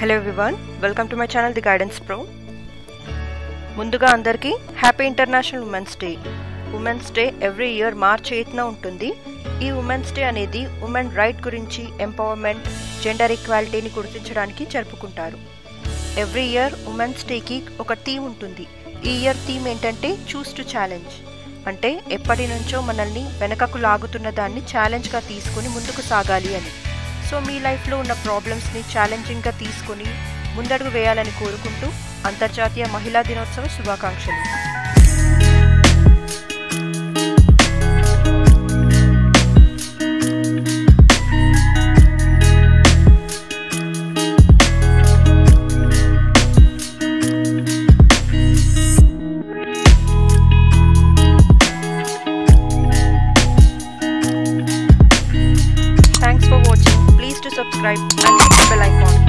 Hello everyone welcome to my channel the guidance pro ముందుగా అందరికీ happy international women's day women's day every year March ఎయిత్న ఉంటుంది. ఈ women's day అనేది women right గురించి empowerment gender ఈక్వాలిటీని గుర్తించడానికి జరుపుకుంటారు. ఎవ్రీ ఇయర్ ఉమెన్స్ డేకి ఒక థీమ్ ఉంటుంది. ఈ ఇయర్ థీమ్ ఏంటంటే చూస్ టు ఛాలెంజ్ అంటే ఎప్పటి నుంచో మనల్ని వెనకకు లాగుతున్న దాన్ని ఛాలెంజ్గా తీసుకొని ముందుకు సాగాలి అని. సో మీ లైఫ్లో ఉన్న ప్రాబ్లమ్స్ని ఛాలెంజింగ్గా తీసుకొని ముందడుగు వేయాలని కోరుకుంటూ అంతర్జాతీయ మహిళా దినోత్సవ శుభాకాంక్షలు. subscribe and hit the bell icon.